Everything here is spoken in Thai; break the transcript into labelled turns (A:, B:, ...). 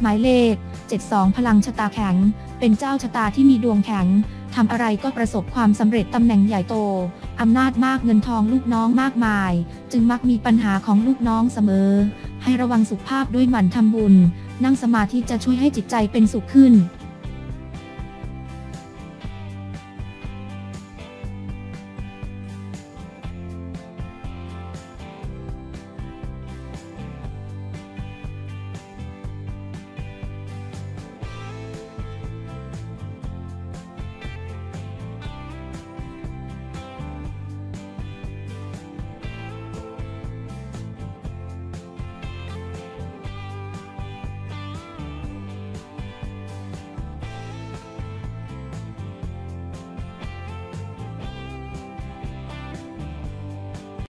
A: หมายเลข 72 พลังชะตาแข็ง เป็นเจ้าชะตาที่มีดวงแข็งทำอะไรก็ประสบความสำเร็จตำแหน่งใหญ่โต อำนาจมากเงินทองลูกน้องมากมาย จึงมักมีปัญหาของลูกน้องเสมอ ให้ระวังสุขภาพด้วยหมั่นทำบุญ นั่งสมาธิจะช่วยให้จิตใจเป็นสุขขึ้น